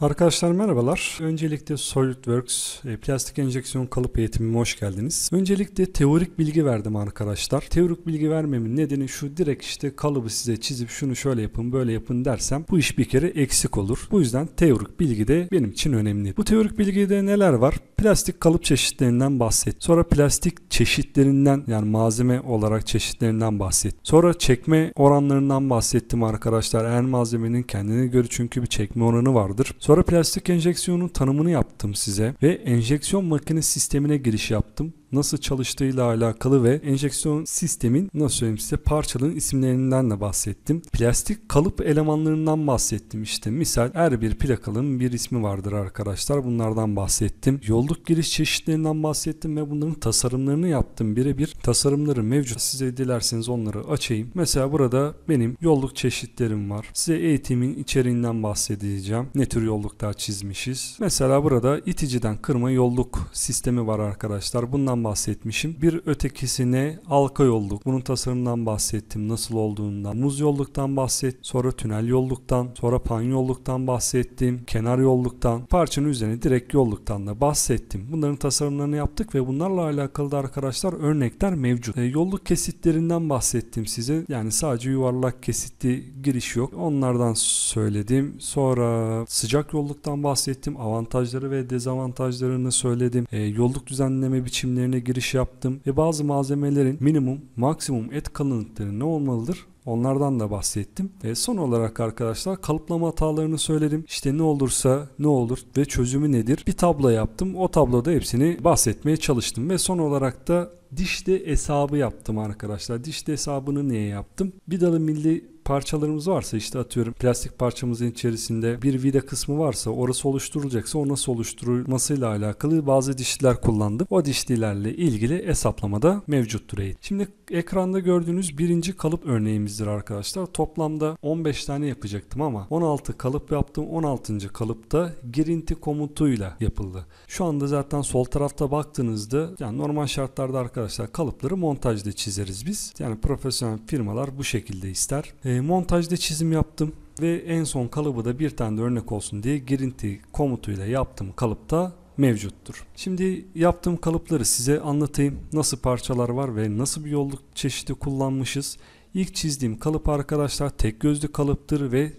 Arkadaşlar merhabalar. Öncelikle SolidWorks e, plastik enjeksiyon kalıp eğitimime hoş geldiniz. Öncelikle teorik bilgi verdim arkadaşlar. Teorik bilgi vermemin nedeni şu direkt işte kalıbı size çizip şunu şöyle yapın böyle yapın dersem bu iş bir kere eksik olur. Bu yüzden teorik bilgi de benim için önemli. Bu teorik bilgide neler var? Plastik kalıp çeşitlerinden bahset. Sonra plastik çeşitlerinden yani malzeme olarak çeşitlerinden bahset. Sonra çekme oranlarından bahsettim arkadaşlar. Her malzemenin kendine göre çünkü bir çekme oranı vardır. Sonra plastik enjeksiyonun tanımını yaptım size ve enjeksiyon makine sistemine giriş yaptım nasıl çalıştığıyla alakalı ve enjeksiyon sistemin nasıl söyleyeyim size parçaların isimlerinden de bahsettim. Plastik kalıp elemanlarından bahsettim işte. Misal her bir plakalın bir ismi vardır arkadaşlar. Bunlardan bahsettim. Yolluk giriş çeşitlerinden bahsettim ve bunların tasarımlarını yaptım. Birebir tasarımları mevcut. Size dilerseniz onları açayım. Mesela burada benim yolluk çeşitlerim var. Size eğitimin içeriğinden bahsedeceğim. Ne tür yolluklar çizmişiz. Mesela burada iticiden kırma yolluk sistemi var arkadaşlar. Bundan bahsetmişim. Bir ötekisine halka yolluk. Bunun tasarımından bahsettim. Nasıl olduğundan. Muz yolluktan bahset. Sonra tünel yolluktan. Sonra pan yolluktan bahsettim. Kenar yolluktan. Parçanın üzerine direkt yolluktan da bahsettim. Bunların tasarımlarını yaptık ve bunlarla alakalı da arkadaşlar örnekler mevcut. E, yolluk kesitlerinden bahsettim size. Yani sadece yuvarlak kesitli giriş yok. Onlardan söyledim. Sonra sıcak yolluktan bahsettim. Avantajları ve dezavantajlarını söyledim. E, yolluk düzenleme biçimlerini üzerine giriş yaptım ve bazı malzemelerin minimum, maksimum et kalınlıkları ne olmalıdır? Onlardan da bahsettim. E son olarak arkadaşlar kalıplama hatalarını söyledim. İşte ne olursa ne olur ve çözümü nedir? Bir tablo yaptım. O tabloda hepsini bahsetmeye çalıştım ve son olarak da dişli hesabı yaptım arkadaşlar. Dişli hesabını niye yaptım? Bir dalı milli parçalarımız varsa işte atıyorum plastik parçamızın içerisinde bir vida kısmı varsa orası oluşturulacaksa o nasıl oluşturulmasıyla alakalı bazı dişliler kullandım. O dişlilerle ilgili hesaplamada mevcuttur eğitim. Şimdi ekranda gördüğünüz birinci kalıp örneğimizdir arkadaşlar. Toplamda 15 tane yapacaktım ama 16 kalıp yaptım. 16. kalıpta girinti komutuyla yapıldı. Şu anda zaten sol tarafta baktığınızda yani normal şartlarda arkadaşlar kalıpları montajda çizeriz biz. Yani profesyonel firmalar bu şekilde ister. E, montajda çizim yaptım ve en son kalıbı da bir tane de örnek olsun diye girinti komutuyla yaptım kalıpta mevcuttur. Şimdi yaptığım kalıpları size anlatayım. Nasıl parçalar var ve nasıl bir yolluk çeşidi kullanmışız. İlk çizdiğim kalıp arkadaşlar tek gözlü kalıptır ve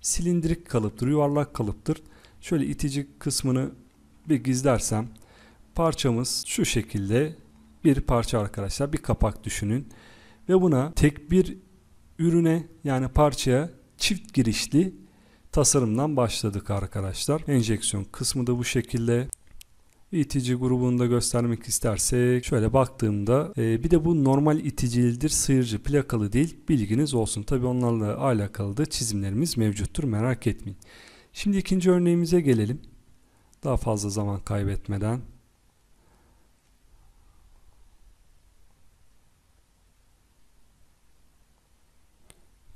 silindirik kalıptır, yuvarlak kalıptır. Şöyle itici kısmını bir gizlersem parçamız şu şekilde bir parça arkadaşlar. Bir kapak düşünün. Ve buna tek bir ürüne yani parçaya çift girişli tasarımdan başladık arkadaşlar. Enjeksiyon kısmı da bu şekilde itici grubunu da göstermek istersek şöyle baktığımda e, bir de bu normal iticilidir sıyırıcı plakalı değil bilginiz olsun. Tabi onlarla alakalı da çizimlerimiz mevcuttur merak etmeyin. Şimdi ikinci örneğimize gelelim. Daha fazla zaman kaybetmeden.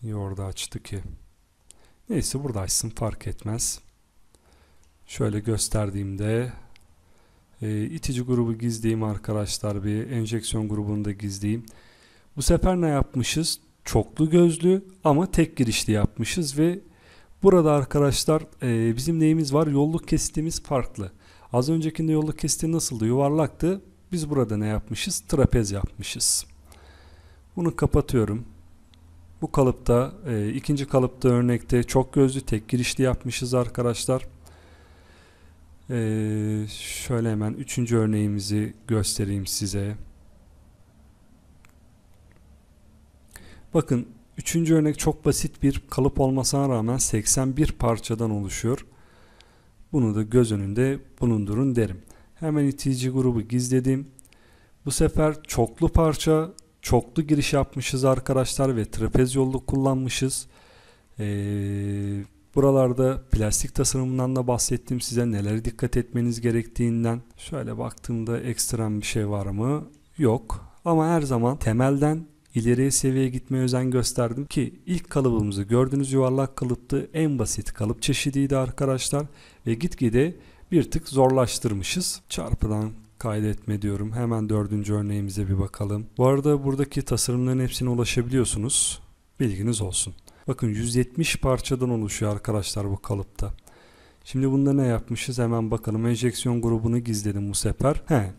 Niye orada açtı ki? Neyse burada açsın fark etmez. Şöyle gösterdiğimde e, itici grubu gizleyeyim arkadaşlar bir enjeksiyon grubunu da gizleyeyim. Bu sefer ne yapmışız? Çoklu gözlü ama tek girişli yapmışız ve burada arkadaşlar e, bizim neyimiz var? Yolluk kesitimiz farklı. Az öncekinde yolluk kesiti nasıldı? Yuvarlaktı. Biz burada ne yapmışız? Trapez yapmışız. Bunu kapatıyorum. Bu kalıpta e, ikinci kalıpta örnekte çok gözlü tek girişli yapmışız arkadaşlar. E, şöyle hemen üçüncü örneğimizi göstereyim size. Bakın üçüncü örnek çok basit bir kalıp olmasına rağmen 81 parçadan oluşuyor. Bunu da göz önünde bulundurun derim. Hemen itici grubu gizledim. Bu sefer çoklu parça çoklu giriş yapmışız arkadaşlar ve trapez yolluk kullanmışız. Ee, buralarda plastik tasarımından da bahsettim size nelere dikkat etmeniz gerektiğinden. Şöyle baktığımda ekstrem bir şey var mı? Yok. Ama her zaman temelden ileriye seviyeye gitmeye özen gösterdim ki ilk kalıbımızı gördüğünüz yuvarlak kalıptı. En basit kalıp çeşidiydi arkadaşlar ve gitgide bir tık zorlaştırmışız. Çarpıdan kaydetme diyorum. Hemen dördüncü örneğimize bir bakalım. Bu arada buradaki tasarımların hepsine ulaşabiliyorsunuz. Bilginiz olsun. Bakın 170 parçadan oluşuyor arkadaşlar bu kalıpta. Şimdi bunda ne yapmışız hemen bakalım. Enjeksiyon grubunu gizledim bu sefer. He.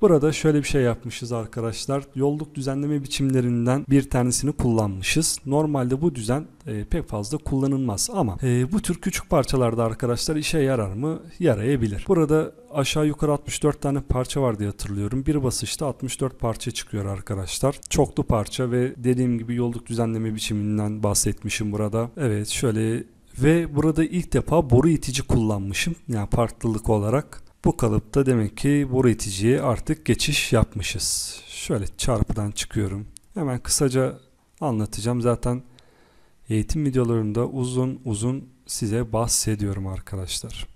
Burada şöyle bir şey yapmışız arkadaşlar. Yolluk düzenleme biçimlerinden bir tanesini kullanmışız. Normalde bu düzen e, pek fazla kullanılmaz ama e, bu tür küçük parçalarda arkadaşlar işe yarar mı? Yarayabilir. Burada aşağı yukarı 64 tane parça var diye hatırlıyorum. Bir basışta 64 parça çıkıyor arkadaşlar. Çoklu parça ve dediğim gibi yolluk düzenleme biçiminden bahsetmişim burada. Evet şöyle ve burada ilk defa boru itici kullanmışım. Yani farklılık olarak. Bu kalıpta demek ki boru iticiye artık geçiş yapmışız. Şöyle çarpıdan çıkıyorum. Hemen kısaca anlatacağım. Zaten eğitim videolarında uzun uzun size bahsediyorum arkadaşlar.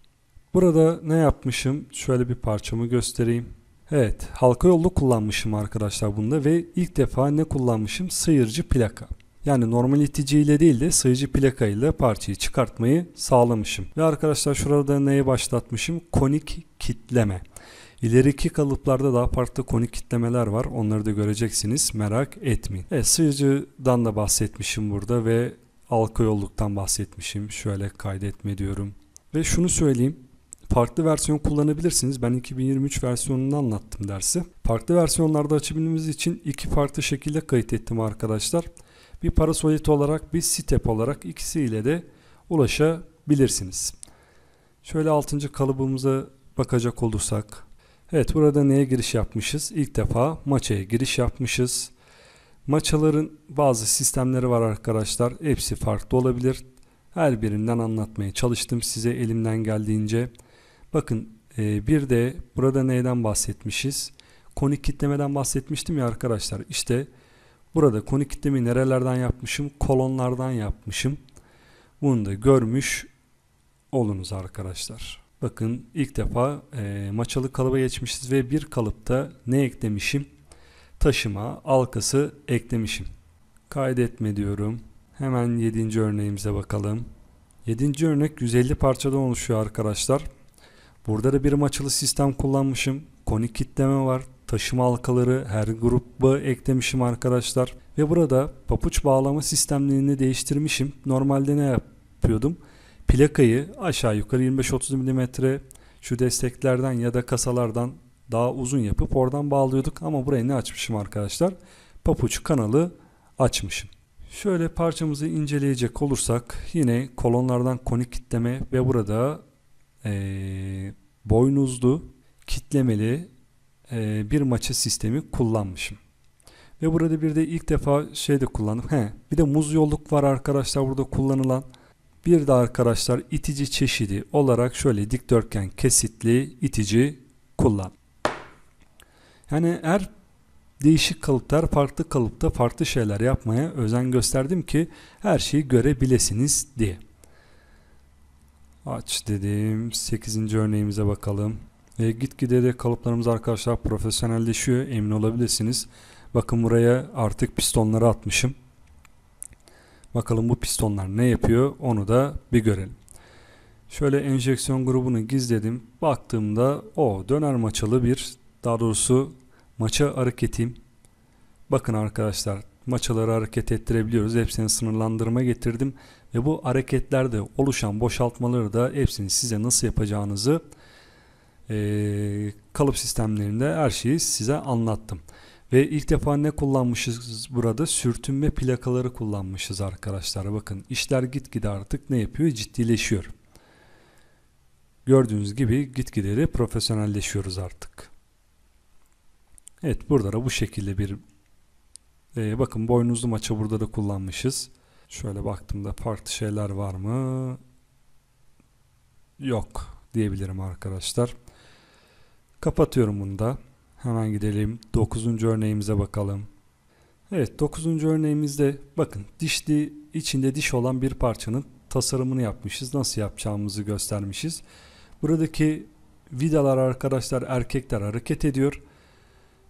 Burada ne yapmışım? Şöyle bir parçamı göstereyim. Evet halka yollu kullanmışım arkadaşlar bunda ve ilk defa ne kullanmışım? Sıyırıcı plaka. Yani normal iticiyle değil de sayıcı plaka ile parçayı çıkartmayı sağlamışım. Ve arkadaşlar şurada neye başlatmışım? Konik kitleme. İleriki kalıplarda daha farklı konik kitlemeler var. Onları da göreceksiniz. Merak etmeyin. Evet sıyıcıdan da bahsetmişim burada ve halka yolluktan bahsetmişim. Şöyle kaydetme diyorum. Ve şunu söyleyeyim. Farklı versiyon kullanabilirsiniz. Ben 2023 versiyonunu anlattım dersi. Farklı versiyonlarda açabilmemiz için iki farklı şekilde kayıt ettim arkadaşlar bir parasolit olarak bir step olarak ikisiyle de ulaşabilirsiniz. Şöyle 6. kalıbımıza bakacak olursak. Evet burada neye giriş yapmışız? İlk defa maçaya giriş yapmışız. Maçaların bazı sistemleri var arkadaşlar. Hepsi farklı olabilir. Her birinden anlatmaya çalıştım size elimden geldiğince. Bakın e, bir de burada neyden bahsetmişiz? Konik kitlemeden bahsetmiştim ya arkadaşlar. İşte bu Burada konik kitlemi nerelerden yapmışım? Kolonlardan yapmışım. Bunu da görmüş olunuz arkadaşlar. Bakın ilk defa e, maçalı kalıba geçmişiz ve bir kalıpta ne eklemişim? Taşıma, alkası eklemişim. Kaydetme diyorum. Hemen 7. örneğimize bakalım. 7. örnek 150 parçadan oluşuyor arkadaşlar. Burada da bir maçalı sistem kullanmışım. Konik kitleme var taşıma halkaları her gruba eklemişim arkadaşlar. Ve burada papuç bağlama sistemlerini değiştirmişim. Normalde ne yapıyordum? Plakayı aşağı yukarı 25-30 mm şu desteklerden ya da kasalardan daha uzun yapıp oradan bağlıyorduk. Ama buraya ne açmışım arkadaşlar? Papuç kanalı açmışım. Şöyle parçamızı inceleyecek olursak yine kolonlardan konik kitleme ve burada ee, boynuzlu kitlemeli e, bir maça sistemi kullanmışım. Ve burada bir de ilk defa şey de kullandım. He, bir de muz yolluk var arkadaşlar burada kullanılan. Bir de arkadaşlar itici çeşidi olarak şöyle dikdörtgen kesitli itici kullan. Yani her değişik kalıplar farklı kalıpta farklı şeyler yapmaya özen gösterdim ki her şeyi görebilesiniz diye. Aç dedim. 8. örneğimize bakalım. E, gitgide de kalıplarımız arkadaşlar profesyonelleşiyor emin olabilirsiniz. Bakın buraya artık pistonları atmışım. Bakalım bu pistonlar ne yapıyor onu da bir görelim. Şöyle enjeksiyon grubunu gizledim. Baktığımda o döner maçalı bir daha doğrusu maça hareketim. Bakın arkadaşlar maçaları hareket ettirebiliyoruz. Hepsini sınırlandırma getirdim. Ve bu hareketlerde oluşan boşaltmaları da hepsini size nasıl yapacağınızı e, kalıp sistemlerinde her şeyi size anlattım. Ve ilk defa ne kullanmışız burada? Sürtünme plakaları kullanmışız arkadaşlar. Bakın işler gitgide artık ne yapıyor? Ciddileşiyor. Gördüğünüz gibi gitgide de profesyonelleşiyoruz artık. Evet burada da bu şekilde bir e, bakın boynuzlu maça burada da kullanmışız. Şöyle baktığımda farklı şeyler var mı? Yok diyebilirim arkadaşlar. Kapatıyorum bunu da. Hemen gidelim 9. örneğimize bakalım. Evet 9. örneğimizde bakın dişli içinde diş olan bir parçanın tasarımını yapmışız. Nasıl yapacağımızı göstermişiz. Buradaki vidalar arkadaşlar erkekler hareket ediyor.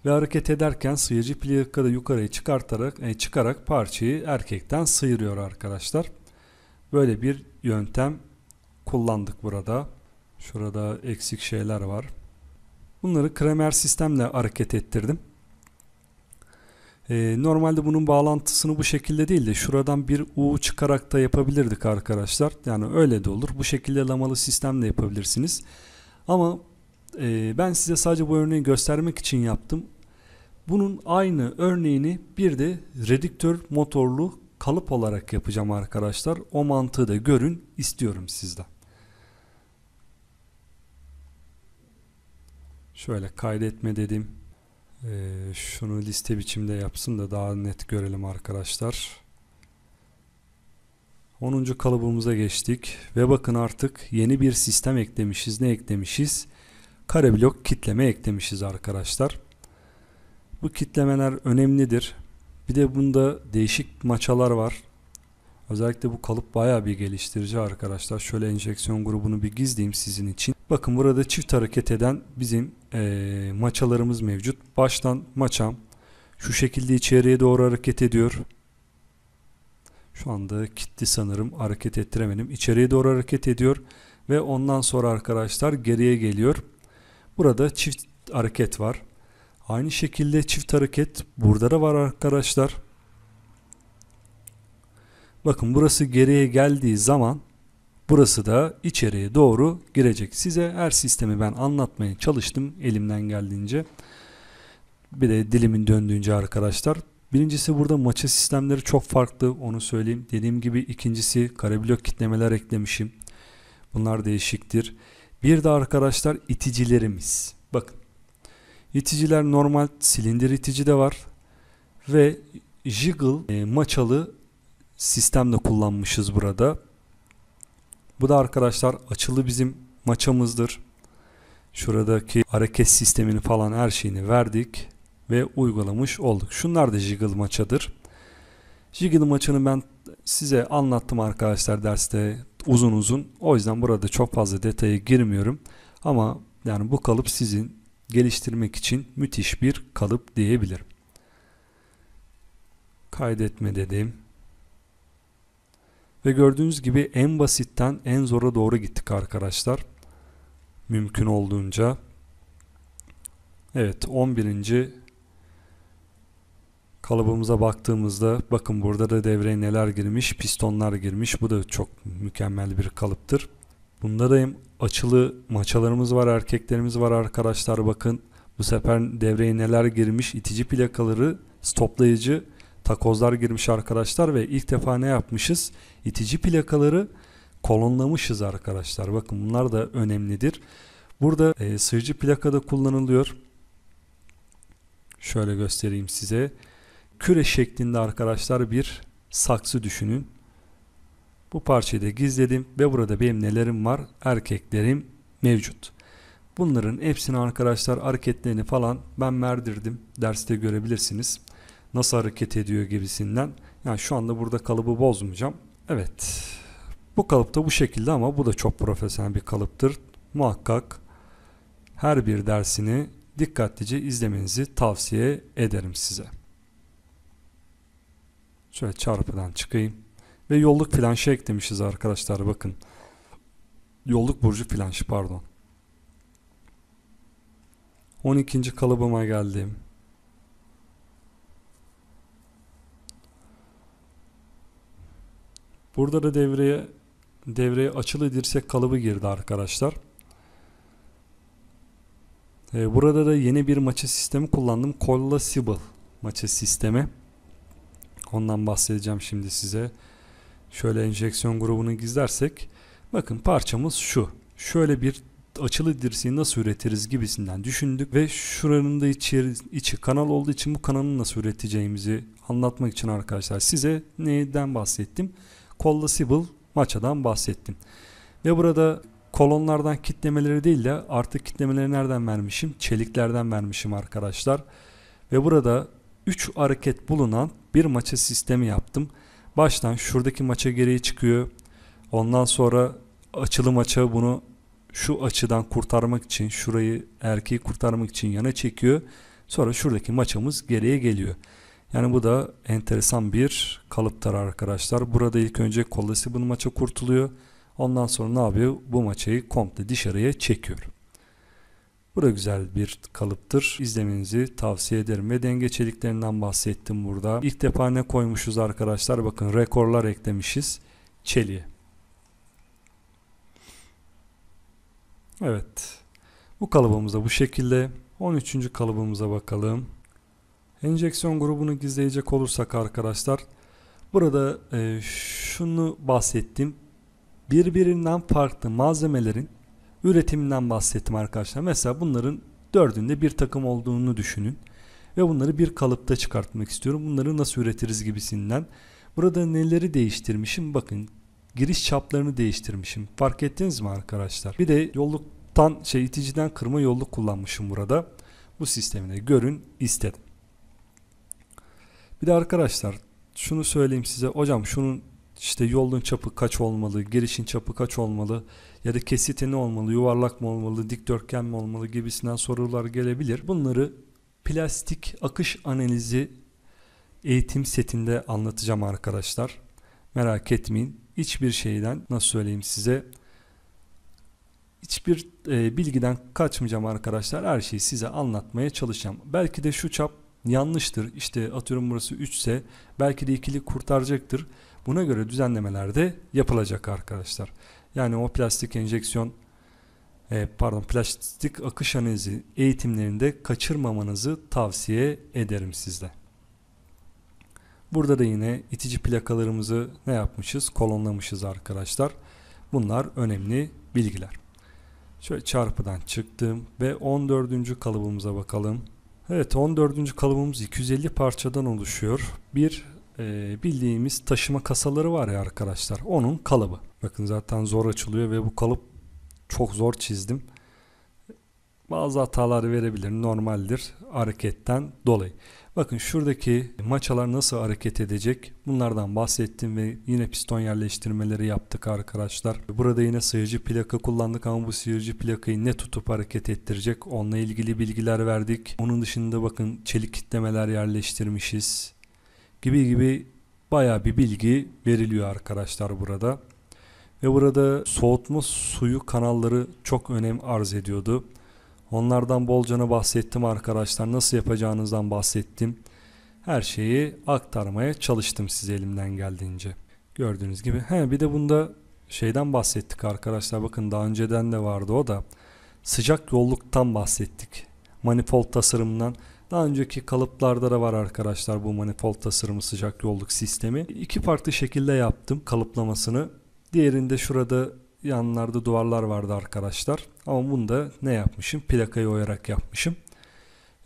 Ve hareket ederken sıyırıcı plakada yukarıya çıkartarak e, çıkarak parçayı erkekten sıyırıyor arkadaşlar. Böyle bir yöntem kullandık burada. Şurada eksik şeyler var. Bunları Kramer sistemle hareket ettirdim. Ee, normalde bunun bağlantısını bu şekilde değil de şuradan bir U çıkarak da yapabilirdik arkadaşlar. Yani öyle de olur. Bu şekilde lamalı sistem de yapabilirsiniz. Ama e, ben size sadece bu örneği göstermek için yaptım. Bunun aynı örneğini bir de redüktör motorlu kalıp olarak yapacağım arkadaşlar. O mantığı da görün istiyorum sizden. Şöyle kaydetme dedim. Ee, şunu liste biçimde yapsın da daha net görelim arkadaşlar. 10. kalıbımıza geçtik ve bakın artık yeni bir sistem eklemişiz. Ne eklemişiz? Kare blok kitleme eklemişiz arkadaşlar. Bu kitlemeler önemlidir. Bir de bunda değişik maçalar var. Özellikle bu kalıp bayağı bir geliştirici arkadaşlar. Şöyle enjeksiyon grubunu bir gizleyeyim sizin için. Bakın burada çift hareket eden bizim e, maçalarımız mevcut. Baştan maçam şu şekilde içeriye doğru hareket ediyor. Şu anda kitti sanırım hareket ettiremedim. İçeriye doğru hareket ediyor ve ondan sonra arkadaşlar geriye geliyor. Burada çift hareket var. Aynı şekilde çift hareket burada da var arkadaşlar. Bakın burası geriye geldiği zaman burası da içeriye doğru girecek. Size her sistemi ben anlatmaya çalıştım elimden geldiğince. Bir de dilimin döndüğünce arkadaşlar. Birincisi burada maça sistemleri çok farklı onu söyleyeyim. Dediğim gibi ikincisi kare blok kitlemeler eklemişim. Bunlar değişiktir. Bir de arkadaşlar iticilerimiz. Bakın iticiler normal silindir itici de var. Ve jiggle e, maçalı sistemde kullanmışız burada. Bu da arkadaşlar açılı bizim maçamızdır. Şuradaki hareket sistemini falan her şeyini verdik ve uygulamış olduk. Şunlar da jiggle maçadır. Jiggle maçını ben size anlattım arkadaşlar derste uzun uzun. O yüzden burada çok fazla detaya girmiyorum. Ama yani bu kalıp sizin geliştirmek için müthiş bir kalıp diyebilirim. Kaydetme dedim. Ve gördüğünüz gibi en basitten en zora doğru gittik arkadaşlar. Mümkün olduğunca. Evet 11. kalıbımıza baktığımızda bakın burada da devreye neler girmiş. Pistonlar girmiş. Bu da çok mükemmel bir kalıptır. Bunda da hem açılı maçalarımız var, erkeklerimiz var arkadaşlar bakın. Bu sefer devreye neler girmiş. itici plakaları, stoplayıcı takozlar girmiş arkadaşlar ve ilk defa ne yapmışız? İtici plakaları kolonlamışız arkadaşlar. Bakın bunlar da önemlidir. Burada e, sığıcı plakada kullanılıyor. Şöyle göstereyim size. Küre şeklinde arkadaşlar bir saksı düşünün. Bu parçayı da gizledim ve burada benim nelerim var? Erkeklerim mevcut. Bunların hepsini arkadaşlar hareketlerini falan ben merdirdim. Derste görebilirsiniz nasıl hareket ediyor gibisinden. Yani şu anda burada kalıbı bozmayacağım. Evet. Bu kalıp da bu şekilde ama bu da çok profesyonel bir kalıptır. Muhakkak her bir dersini dikkatlice izlemenizi tavsiye ederim size. Şöyle çarpıdan çıkayım. Ve yolluk flanşı eklemişiz arkadaşlar bakın. Yolluk burcu flanşı pardon. 12. kalıbıma geldim. Burada da devreye devreye açılı dirsek kalıbı girdi arkadaşlar. Ee, burada da yeni bir maça sistemi kullandım. Collasible maça sistemi. Ondan bahsedeceğim şimdi size. Şöyle enjeksiyon grubunu gizlersek bakın parçamız şu. Şöyle bir açılı dirseği nasıl üretiriz gibisinden düşündük ve şuranın da içi, içi kanal olduğu için bu kanalı nasıl üreteceğimizi anlatmak için arkadaşlar size neyden bahsettim? Collasible maçadan bahsettim. Ve burada kolonlardan kitlemeleri değil de artık kitlemeleri nereden vermişim? Çeliklerden vermişim arkadaşlar. Ve burada 3 hareket bulunan bir maça sistemi yaptım. Baştan şuradaki maça gereği çıkıyor. Ondan sonra açılı maça bunu şu açıdan kurtarmak için şurayı erkeği kurtarmak için yana çekiyor. Sonra şuradaki maçamız geriye geliyor. Yani bu da enteresan bir kalıptır arkadaşlar. Burada ilk önce Collasible maça kurtuluyor. Ondan sonra ne yapıyor? Bu maçayı komple dışarıya çekiyor. Bu da güzel bir kalıptır. İzlemenizi tavsiye ederim. Ve denge çeliklerinden bahsettim burada. İlk defa ne koymuşuz arkadaşlar? Bakın rekorlar eklemişiz. Çeliğe. Evet. Bu kalıbımız da bu şekilde. 13. kalıbımıza bakalım. Enjeksiyon grubunu gizleyecek olursak arkadaşlar. Burada e, şunu bahsettim. Birbirinden farklı malzemelerin üretiminden bahsettim arkadaşlar. Mesela bunların dördünde bir takım olduğunu düşünün. Ve bunları bir kalıpta çıkartmak istiyorum. Bunları nasıl üretiriz gibisinden. Burada neleri değiştirmişim? Bakın giriş çaplarını değiştirmişim. Fark ettiniz mi arkadaşlar? Bir de yolluktan şey iticiden kırma yolluk kullanmışım burada. Bu sistemine görün istedim. Bir de arkadaşlar şunu söyleyeyim size. Hocam şunun işte yolun çapı kaç olmalı, girişin çapı kaç olmalı ya da kesiti ne olmalı, yuvarlak mı olmalı, dikdörtgen mi olmalı gibisinden sorular gelebilir. Bunları plastik akış analizi eğitim setinde anlatacağım arkadaşlar. Merak etmeyin. Hiçbir şeyden nasıl söyleyeyim size hiçbir e, bilgiden kaçmayacağım arkadaşlar. Her şeyi size anlatmaya çalışacağım. Belki de şu çap yanlıştır. İşte atıyorum burası 3 ise belki de ikili kurtaracaktır. Buna göre düzenlemeler de yapılacak arkadaşlar. Yani o plastik enjeksiyon e, pardon plastik akış analizi eğitimlerinde kaçırmamanızı tavsiye ederim sizde. Burada da yine itici plakalarımızı ne yapmışız? Kolonlamışız arkadaşlar. Bunlar önemli bilgiler. Şöyle çarpıdan çıktım ve 14. kalıbımıza bakalım. Evet 14. kalıbımız 250 parçadan oluşuyor. Bir e, bildiğimiz taşıma kasaları var ya arkadaşlar. Onun kalıbı. Bakın zaten zor açılıyor ve bu kalıp çok zor çizdim. Bazı hatalar verebilir. Normaldir hareketten dolayı. Bakın şuradaki maçalar nasıl hareket edecek bunlardan bahsettim ve yine piston yerleştirmeleri yaptık arkadaşlar. Burada yine sıyırıcı plaka kullandık ama bu sıyırıcı plakayı ne tutup hareket ettirecek onunla ilgili bilgiler verdik. Onun dışında bakın çelik kitlemeler yerleştirmişiz gibi gibi baya bir bilgi veriliyor arkadaşlar burada. Ve burada soğutma suyu kanalları çok önem arz ediyordu. Onlardan bolcana bahsettim arkadaşlar. Nasıl yapacağınızdan bahsettim. Her şeyi aktarmaya çalıştım size elimden geldiğince. Gördüğünüz gibi. He bir de bunda şeyden bahsettik arkadaşlar. Bakın daha önceden de vardı o da. Sıcak yolluktan bahsettik. Manifold tasarımından. Daha önceki kalıplarda da var arkadaşlar bu manifold tasarımı sıcak yolluk sistemi. İki farklı şekilde yaptım kalıplamasını. Diğerinde şurada yanlarda duvarlar vardı arkadaşlar. Ama bunda ne yapmışım? Plakayı oyarak yapmışım.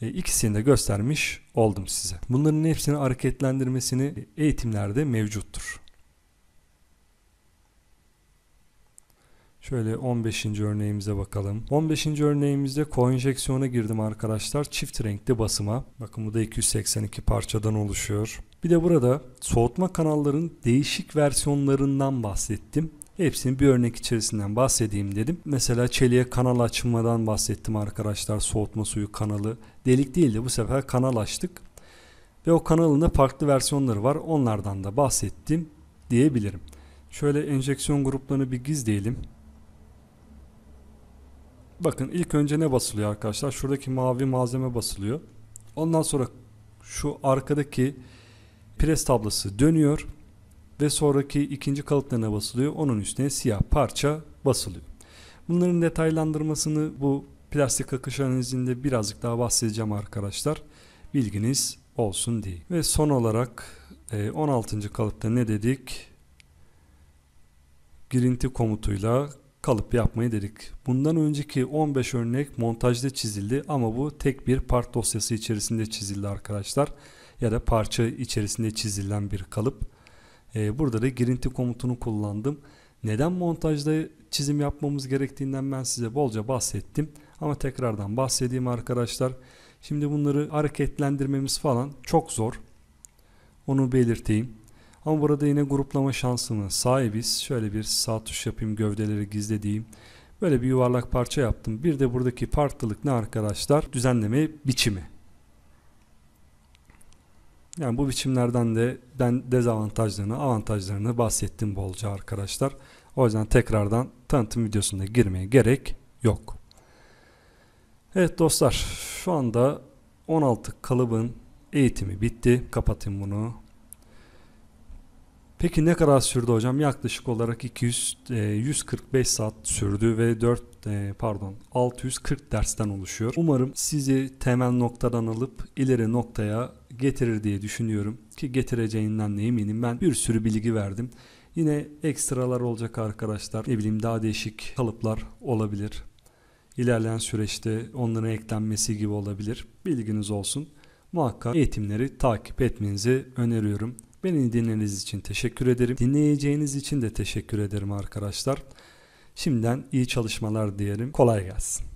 E, ikisini de göstermiş oldum size. Bunların hepsini hareketlendirmesini eğitimlerde mevcuttur. Şöyle 15. örneğimize bakalım. 15. örneğimizde koenjeksiyona girdim arkadaşlar. Çift renkli basıma. Bakın bu da 282 parçadan oluşuyor. Bir de burada soğutma kanalların değişik versiyonlarından bahsettim. Hepsini bir örnek içerisinden bahsedeyim dedim. Mesela çeliğe kanal açmadan bahsettim arkadaşlar. Soğutma suyu kanalı. Delik değil de bu sefer kanal açtık. Ve o kanalın da farklı versiyonları var. Onlardan da bahsettim diyebilirim. Şöyle enjeksiyon gruplarını bir gizleyelim. Bakın ilk önce ne basılıyor arkadaşlar? Şuradaki mavi malzeme basılıyor. Ondan sonra şu arkadaki pres tablası dönüyor ve sonraki ikinci kalıplarına basılıyor. Onun üstüne siyah parça basılıyor. Bunların detaylandırmasını bu plastik akış analizinde birazcık daha bahsedeceğim arkadaşlar. Bilginiz olsun diye. Ve son olarak 16. E, kalıpta ne dedik? Girinti komutuyla kalıp yapmayı dedik. Bundan önceki 15 örnek montajda çizildi ama bu tek bir part dosyası içerisinde çizildi arkadaşlar. Ya da parça içerisinde çizilen bir kalıp. Ee, burada da girinti komutunu kullandım. Neden montajda çizim yapmamız gerektiğinden ben size bolca bahsettim. Ama tekrardan bahsedeyim arkadaşlar. Şimdi bunları hareketlendirmemiz falan çok zor. Onu belirteyim. Ama burada yine gruplama şansına sahibiz. Şöyle bir sağ tuş yapayım gövdeleri gizlediğim. Böyle bir yuvarlak parça yaptım. Bir de buradaki farklılık ne arkadaşlar? Düzenleme biçimi. Yani bu biçimlerden de ben dezavantajlarını, avantajlarını bahsettim bolca arkadaşlar. O yüzden tekrardan tanıtım videosunda girmeye gerek yok. Evet dostlar şu anda 16 kalıbın eğitimi bitti. Kapatayım bunu. Peki ne kadar sürdü hocam? Yaklaşık olarak 200 e, 145 saat sürdü ve 4 e, pardon 640 dersten oluşuyor. Umarım sizi temel noktadan alıp ileri noktaya getirir diye düşünüyorum ki getireceğinden de eminim. Ben bir sürü bilgi verdim. Yine ekstralar olacak arkadaşlar. Ne bileyim daha değişik kalıplar olabilir. İlerleyen süreçte onların eklenmesi gibi olabilir. Bilginiz olsun. Muhakkak eğitimleri takip etmenizi öneriyorum. Beni dinlediğiniz için teşekkür ederim. Dinleyeceğiniz için de teşekkür ederim arkadaşlar. Şimdiden iyi çalışmalar diyelim. Kolay gelsin.